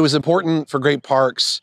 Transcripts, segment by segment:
It was important for Great Parks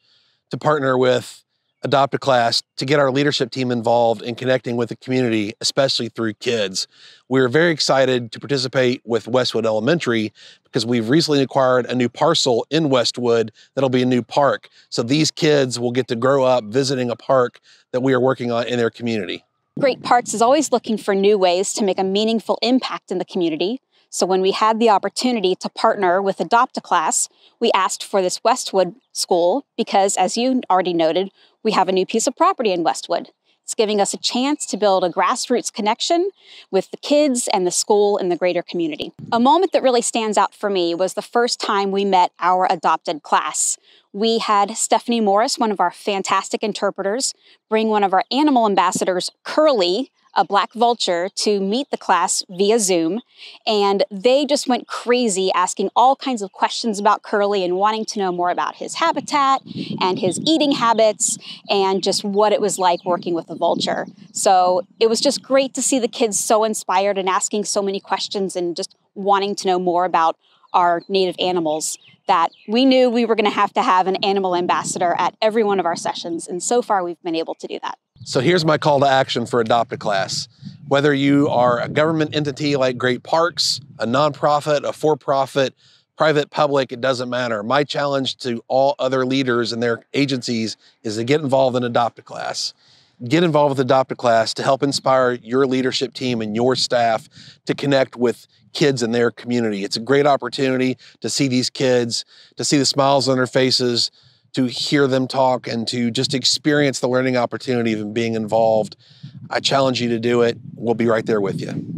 to partner with Adopt a Class to get our leadership team involved in connecting with the community, especially through kids. We are very excited to participate with Westwood Elementary because we've recently acquired a new parcel in Westwood that'll be a new park. So these kids will get to grow up visiting a park that we are working on in their community. Great Parks is always looking for new ways to make a meaningful impact in the community. So when we had the opportunity to partner with Adopt a Class, we asked for this Westwood school because, as you already noted, we have a new piece of property in Westwood. It's giving us a chance to build a grassroots connection with the kids and the school and the greater community. A moment that really stands out for me was the first time we met our adopted class. We had Stephanie Morris, one of our fantastic interpreters, bring one of our animal ambassadors, Curly, a black vulture to meet the class via Zoom. And they just went crazy asking all kinds of questions about Curly and wanting to know more about his habitat and his eating habits and just what it was like working with a vulture. So it was just great to see the kids so inspired and asking so many questions and just wanting to know more about our native animals that we knew we were going to have to have an animal ambassador at every one of our sessions. And so far, we've been able to do that. So here's my call to action for Adopt a Class. Whether you are a government entity like Great Parks, a nonprofit, a for profit, private, public, it doesn't matter. My challenge to all other leaders and their agencies is to get involved in Adopt a Class. Get involved with Adopt a Class to help inspire your leadership team and your staff to connect with kids in their community. It's a great opportunity to see these kids, to see the smiles on their faces, to hear them talk and to just experience the learning opportunity of being involved. I challenge you to do it. We'll be right there with you.